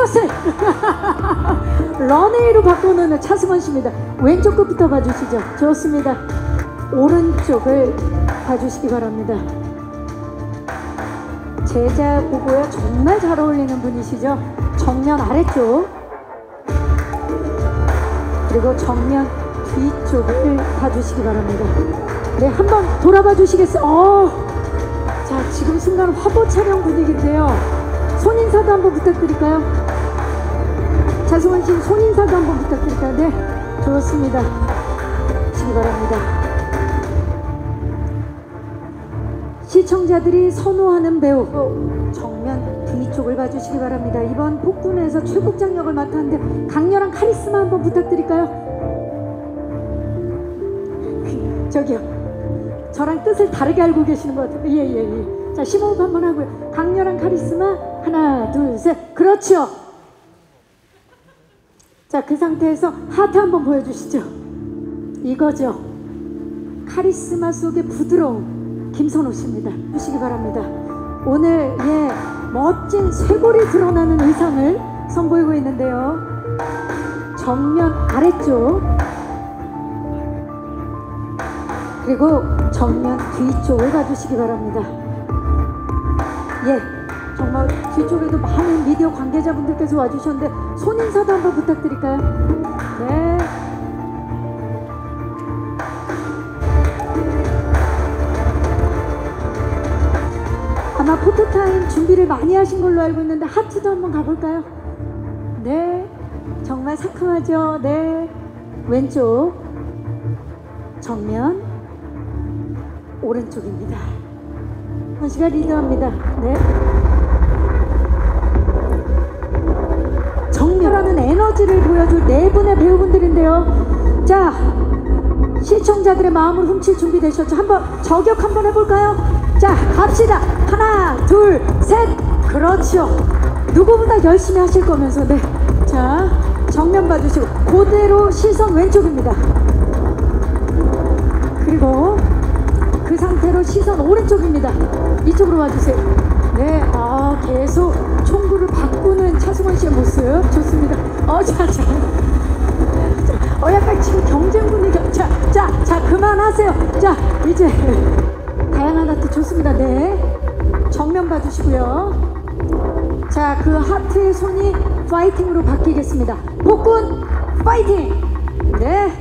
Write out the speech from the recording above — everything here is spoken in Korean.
이것을 런웨이로 바꿔놓는 차승원 씨입니다. 왼쪽 끝부터 봐주시죠. 좋습니다. 오른쪽을 봐주시기 바랍니다. 제자 보고요. 정말 잘 어울리는 분이시죠. 정면 아래쪽 그리고 정면 뒤쪽을 봐주시기 바랍니다. 네, 한번 돌아봐 주시겠어요? 어, 자, 지금 순간 화보 촬영 분위기인데요. 손인사도 한번 부탁드릴까요? 자승원 씨 손인사도 한번 부탁드릴까요? 네, 좋습니다. 시기 바랍니다. 시청자들이 선호하는 배우 정면 뒤쪽을 봐주시기 바랍니다. 이번 폭군에서 최국장 역을 맡았는데 강렬한 카리스마 한번 부탁드릴까요? 저기요. 저랑 뜻을 다르게 알고 계시는 것 같아요. 예, 예, 예. 자, 심호흡 한번 하고요. 강렬한 카리스마. 하나, 둘, 셋. 그렇죠. 자, 그 상태에서 하트 한번 보여주시죠. 이거죠. 카리스마 속의 부드러움. 김선호 씨입니다. 보시기 바랍니다. 오늘, 예, 멋진 쇄골이 드러나는 의상을 선보이고 있는데요. 정면 아래쪽. 그리고 정면 뒤쪽을 봐주시기 바랍니다. 예, 정말 뒤쪽에도 많은 미디어 관계자분들께서 와주셨는데 손인사도 한번 부탁드릴까요? 네. 아마 포토타임 준비를 많이 하신 걸로 알고 있는데 하트도 한번 가볼까요? 네, 정말 상큼하죠? 네, 왼쪽 정면 오른쪽입니다. 현시가 리드합니다. 네. 에너지를 보여줄 네 분의 배우분들인데요. 자, 시청자들의 마음을 훔칠 준비 되셨죠? 한번 저격 한번 해볼까요? 자, 갑시다. 하나, 둘, 셋. 그렇죠. 누구보다 열심히 하실 거면서, 네. 자, 정면 봐주시고, 그대로 시선 왼쪽입니다. 그리고 그 상태로 시선 오른쪽입니다. 이쪽으로 와주세요. 네, 아, 계속 총구를 바꾸는 차승원 씨의 모습. 어, 자, 자. 어, 약간 지금 경쟁 분위기. 자, 자, 자, 그만하세요. 자, 이제 다양한 하트 좋습니다. 네. 정면 봐주시고요. 자, 그 하트의 손이 파이팅으로 바뀌겠습니다. 복군 파이팅! 네.